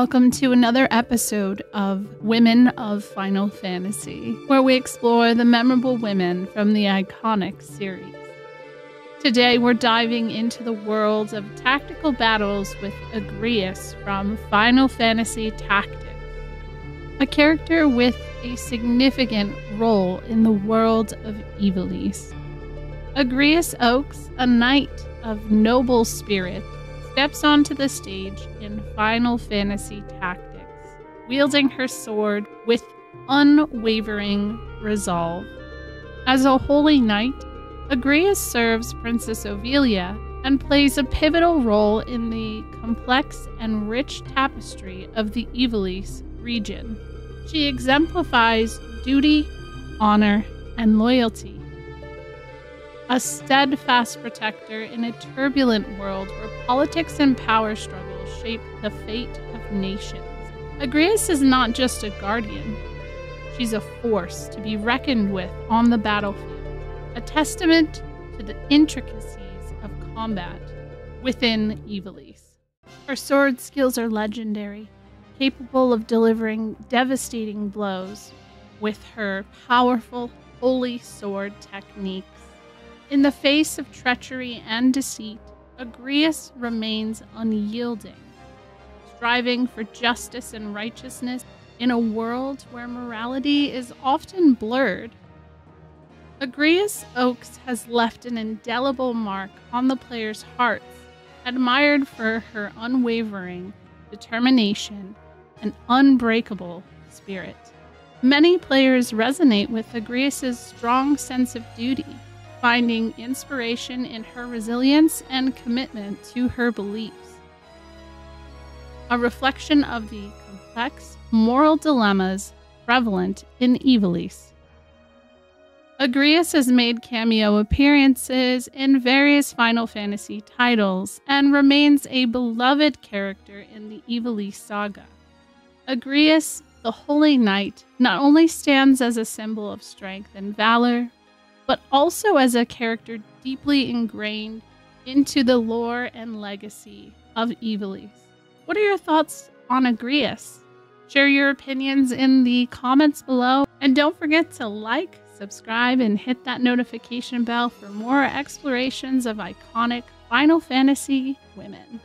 Welcome to another episode of Women of Final Fantasy, where we explore the memorable women from the iconic series. Today, we're diving into the world of tactical battles with Agrias from Final Fantasy Tactics, a character with a significant role in the world of Ivalice. Agrias Oaks, a knight of noble spirit, steps onto the stage in Final Fantasy Tactics, wielding her sword with unwavering resolve. As a holy knight, Agrias serves Princess Ovelia and plays a pivotal role in the complex and rich tapestry of the Ivalice region. She exemplifies duty, honor, and loyalty a steadfast protector in a turbulent world where politics and power struggles shape the fate of nations. Agrias is not just a guardian, she's a force to be reckoned with on the battlefield, a testament to the intricacies of combat within Ivalice. Her sword skills are legendary, capable of delivering devastating blows with her powerful holy sword techniques in the face of treachery and deceit, Agrias remains unyielding, striving for justice and righteousness in a world where morality is often blurred. Agrias Oaks has left an indelible mark on the player's hearts, admired for her unwavering determination and unbreakable spirit. Many players resonate with Agrias's strong sense of duty finding inspiration in her resilience and commitment to her beliefs. A reflection of the complex moral dilemmas prevalent in Ivalice. Agrias has made cameo appearances in various Final Fantasy titles and remains a beloved character in the Ivalice saga. Agrias, the Holy Knight, not only stands as a symbol of strength and valor, but also as a character deeply ingrained into the lore and legacy of Ivalice. What are your thoughts on Agrias? Share your opinions in the comments below, and don't forget to like, subscribe, and hit that notification bell for more explorations of iconic Final Fantasy women.